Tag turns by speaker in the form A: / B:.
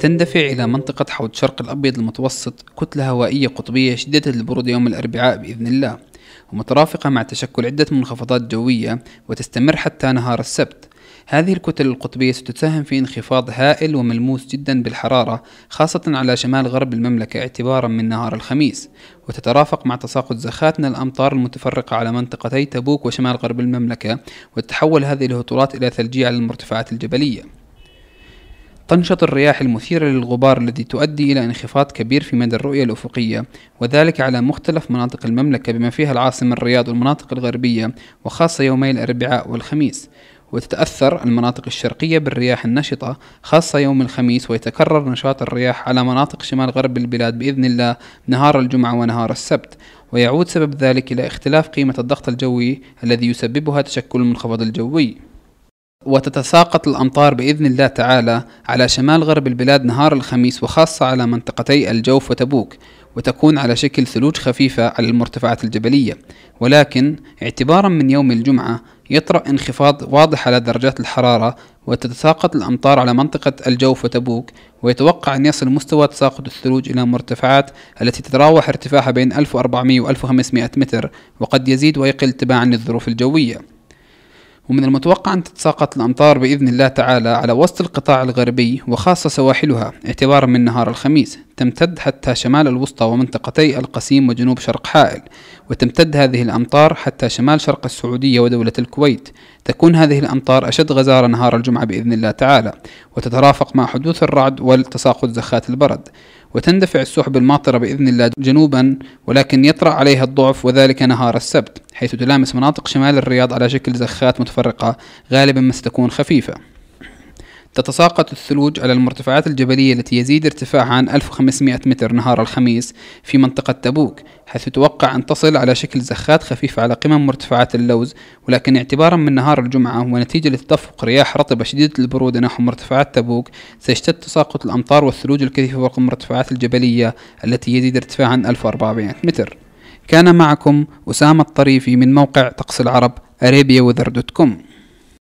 A: تندفع إلى منطقة حوض شرق الأبيض المتوسط كتلة هوائية قطبية شديدة البرودة يوم الأربعاء بإذن الله. ومترافقة مع تشكل عدة منخفضات جوية وتستمر حتى نهار السبت. هذه الكتل القطبية ستساهم في انخفاض هائل وملموس جدا بالحرارة خاصة على شمال غرب المملكة اعتبارا من نهار الخميس. وتترافق مع تساقط زخات من الأمطار المتفرقة على منطقتي تبوك وشمال غرب المملكة وتتحول هذه الهطولات إلى ثلجية على المرتفعات الجبلية. تنشط الرياح المثيرة للغبار الذي تؤدي إلى انخفاض كبير في مدى الرؤية الأفقية وذلك على مختلف مناطق المملكة بما فيها العاصمة الرياض والمناطق الغربية وخاصة يومي الأربعاء والخميس. وتتأثر المناطق الشرقية بالرياح النشطة خاصة يوم الخميس ويتكرر نشاط الرياح على مناطق شمال غرب البلاد بإذن الله نهار الجمعة ونهار السبت. ويعود سبب ذلك إلى اختلاف قيمة الضغط الجوي الذي يسببها تشكل المنخفض الجوي. وتتساقط الأمطار بإذن الله تعالى على شمال غرب البلاد نهار الخميس وخاصة على منطقتي الجوف وتبوك وتكون على شكل ثلوج خفيفة على المرتفعات الجبلية. ولكن اعتبارا من يوم الجمعة يطرأ انخفاض واضح على درجات الحرارة وتتساقط الأمطار على منطقة الجوف وتبوك ويتوقع أن يصل مستوى تساقط الثلوج إلى مرتفعات التي تتراوح ارتفاعها بين 1400 و 1500 متر وقد يزيد ويقل تباعا للظروف الجوية. ومن المتوقع أن تتساقط الأمطار بإذن الله تعالى على وسط القطاع الغربي وخاصة سواحلها اعتبارا من نهار الخميس. تمتد حتى شمال الوسطى ومنطقتي القسيم وجنوب شرق حائل وتمتد هذه الأمطار حتى شمال شرق السعودية ودولة الكويت. تكون هذه الأمطار أشد غزارة نهار الجمعة بإذن الله تعالى وتترافق مع حدوث الرعد والتساقط زخات البرد. وتندفع السحب الماطرة بإذن الله جنوبا ولكن يطرأ عليها الضعف وذلك نهار السبت حيث تلامس مناطق شمال الرياض على شكل زخات متفرقة غالبا ما ستكون خفيفة. تتساقط الثلوج على المرتفعات الجبلية التي يزيد ارتفاعها عن 1500 متر نهار الخميس في منطقة تبوك حيث يتوقع أن تصل على شكل زخات خفيفة على قمم مرتفعات اللوز ولكن اعتبارا من نهار الجمعة ونتيجة لتدفق رياح رطبة شديدة البرودة نحو مرتفعات تبوك سيشتد تساقط الأمطار والثلوج الكثيفة فوق المرتفعات الجبلية التي يزيد ارتفاعها عن 1400 متر. كان معكم أسامة الطريفي من موقع طقس العرب كوم.